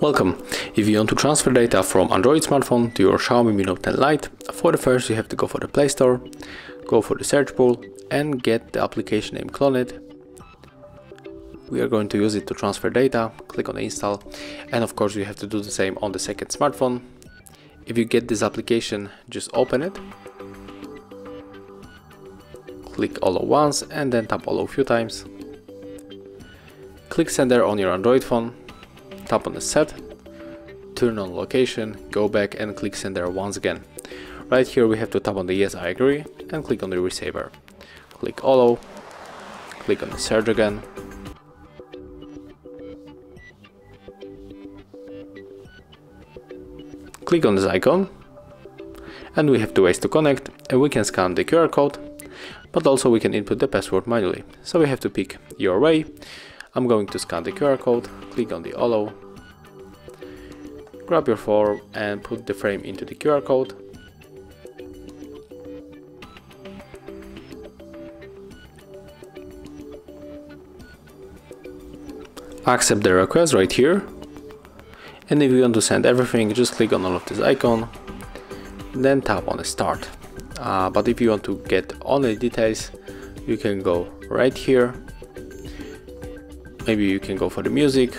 Welcome! If you want to transfer data from Android smartphone to your Xiaomi Mi Note 10 Lite, for the first you have to go for the Play Store, go for the search pool and get the application name CLONEit. We are going to use it to transfer data, click on install and of course you have to do the same on the second smartphone. If you get this application, just open it, click allow once and then tap allow a few times. Click sender on your Android phone tap on the set, turn on location, go back and click sender once again. Right here we have to tap on the yes I agree and click on the receiver. Click allow, click on the search again, click on this icon and we have two ways to connect and we can scan the QR code but also we can input the password manually so we have to pick your way I'm going to scan the QR code, click on the allow, grab your phone and put the frame into the QR code. Accept the request right here. And if you want to send everything, just click on all of this icon, then tap on the start. Uh, but if you want to get all the details, you can go right here. Maybe you can go for the music.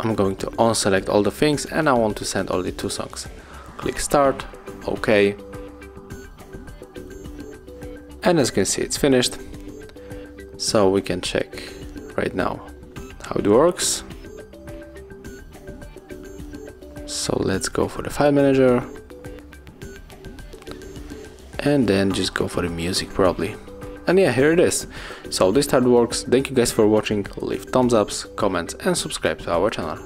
I'm going to unselect all the things and I want to send only two songs. Click start OK. And as you can see it's finished. So we can check right now how it works so let's go for the file manager and then just go for the music probably and yeah, here it is. So this card works, thank you guys for watching, leave thumbs ups, comments and subscribe to our channel.